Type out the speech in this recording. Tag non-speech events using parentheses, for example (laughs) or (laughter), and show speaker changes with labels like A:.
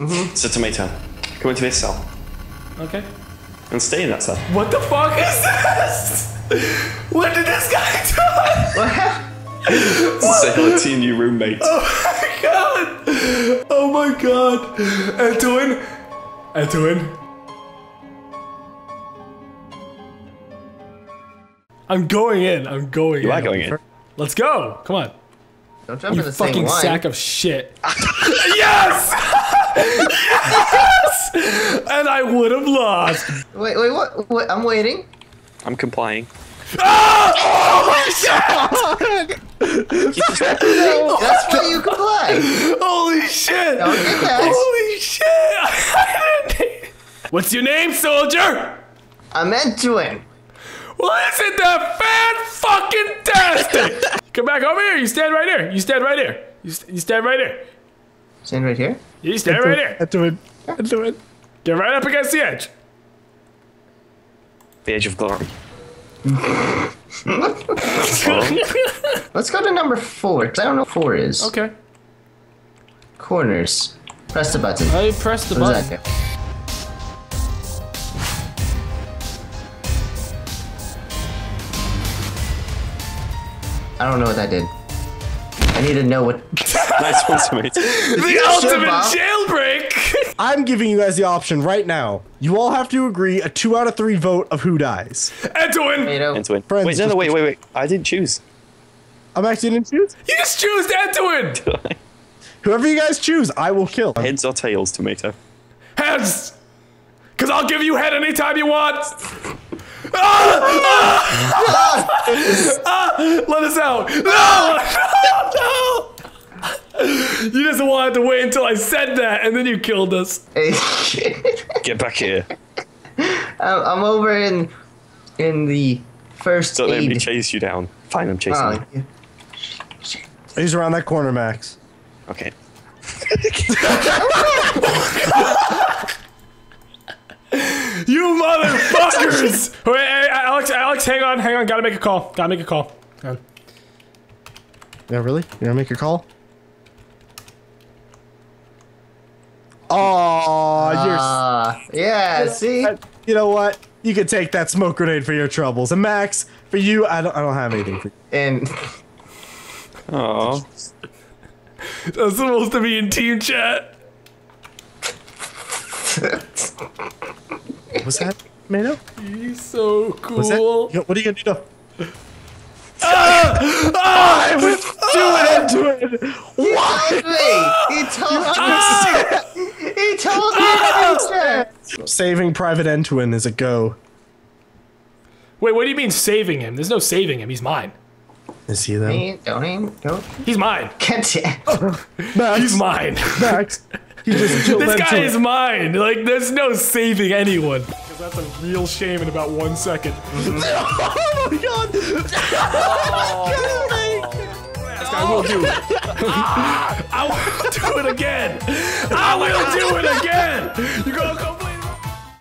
A: Mm-hmm. So tomato, come into this cell
B: Okay.
A: and stay in that cell.
B: What the fuck is this? What did this guy do?
A: Say hello to your new roommate.
B: Oh my god! Oh my god! Entoan? Entoan? I'm going in. I'm going
A: You
B: in.
A: You are going in.
B: Let's go. Come on.
C: Don't jump
B: You
C: in the same
B: fucking
C: line.
B: sack of shit. (laughs) yes! yes! And I would have lost.
C: Wait, wait, what? what? I'm waiting.
A: I'm complying. Oh my god!
C: That's why you comply.
B: Holy shit!
C: Don't get that.
B: Holy shit! (laughs) What's your name, soldier?
C: I'm Edwin.
B: Well, isn't that fan fucking tastic? Come back over here. You stand right here. You stand right here. You, st- you stand right here.
C: Stand right here.
B: You stand right here.
D: Do it. I Do it.
B: Get right up against the edge.
A: The edge of glory. (laughs)
C: Let's go to number four, because I don't know what four is.
B: Okay.
C: Corners. Press the button.
B: I press the
C: What does
B: button.
C: I don't know what that did. I need to know what. (laughs)
A: Nice one, tomato.
B: The ultimate jailbreak. (laughs)
D: I'm giving you guys the option right now. You all have to agree a two out of three vote of who dies.
B: Edwin,
C: Tomato.
A: And.
D: Friends,
A: Wait, no, no, wait, wait, wait. I didn't choose.
D: I'm actually didn't choose.
B: you just choose Edwin. (laughs)
D: Whoever you guys choose, I will kill.
A: Heads or tails, tomato?
B: Heads. Cause I'll give you head anytime you want. Ah! Ah! Ah! Let us out. No! (laughs) No! No! You just wanted to wait until I said that, and then you killed us. (laughs)
A: Get back here.
C: I'm I'm over in in the first
A: Don't let me chase you down. Fine, I'm chasing
C: Oh,
A: you.
C: yeah.
D: He's around that corner, Max.
A: Okay. (laughs)
B: You motherfuckers! Wait, hey, Alex, Alex, hang on, hang on. Gotta make a call. Gotta make a call.
D: Yeah, really? You gonna make a call? Oh, you're.
C: Ah, yeah. See,
D: s- You know what? You can take that smoke grenade for your troubles. And Max, for you, I don't. I don't have anything for you.
C: and (laughs)
A: Oh.
B: That's supposed to be in team chat. (laughs)
D: What's that, Tomato?
B: He's so cool.
D: You- What are you gonna do? To-
B: Ah! ah!
D: I was doing it to it. What?
C: Ah! he told me. Ah! he told me. to
D: Saving Private Entoan is a go.
B: Wait, what do you mean saving him? There's no saving him. He's mine.
D: Is he though?
C: Me, Don't aim. Don't.
B: He's mine.
C: Can't. (laughs)
D: Max,
B: He's mine.
D: Max. He just (laughs) killed
B: this guy
D: Entoan.
B: is mine. Like, there's no saving anyone. That's a real shame in about one second. Mm-hmm. (laughs)
D: Oh my god! (laughs)
B: I will do it. (laughs) I will do it again. Oh I will do it again. You gonna call